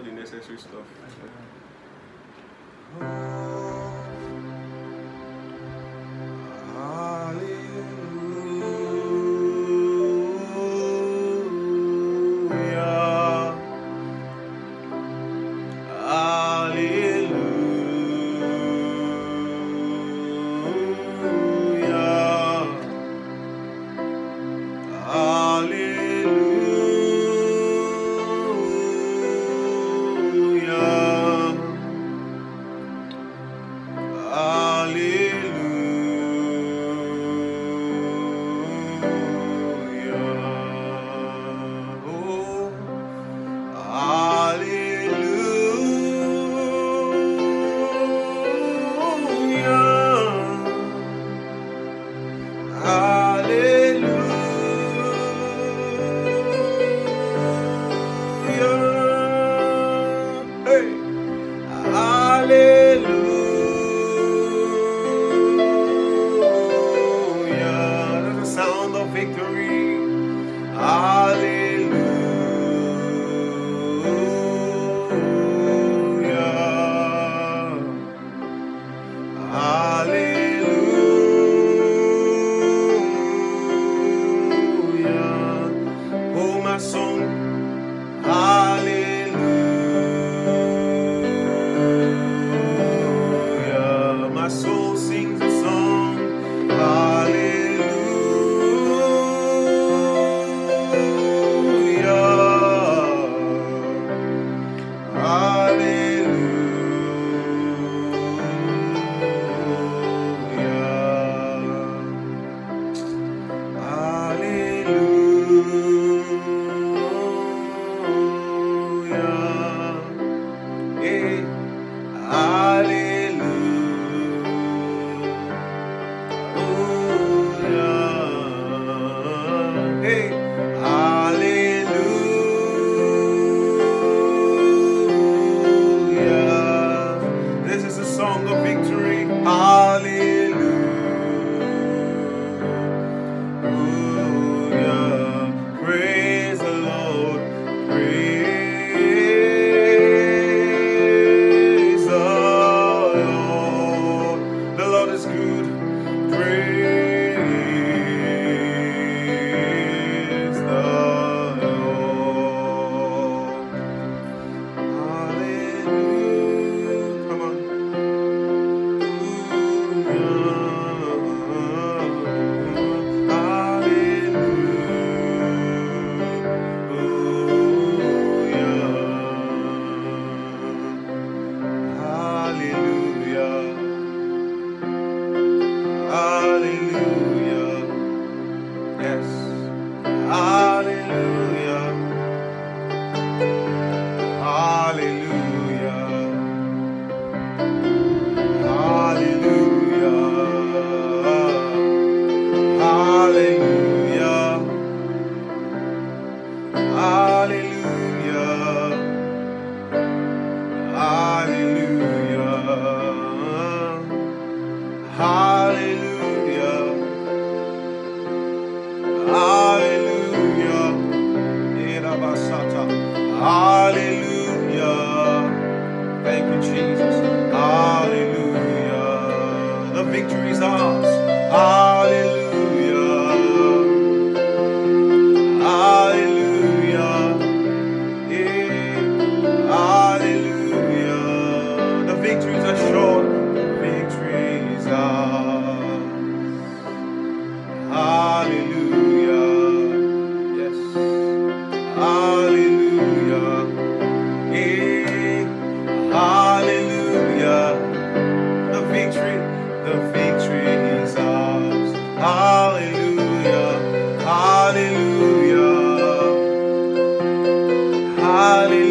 all the necessary stuff. Hallelujah. Hallelujah. victory. Hallelujah. Hallelujah. day. Hallelujah. Hallelujah.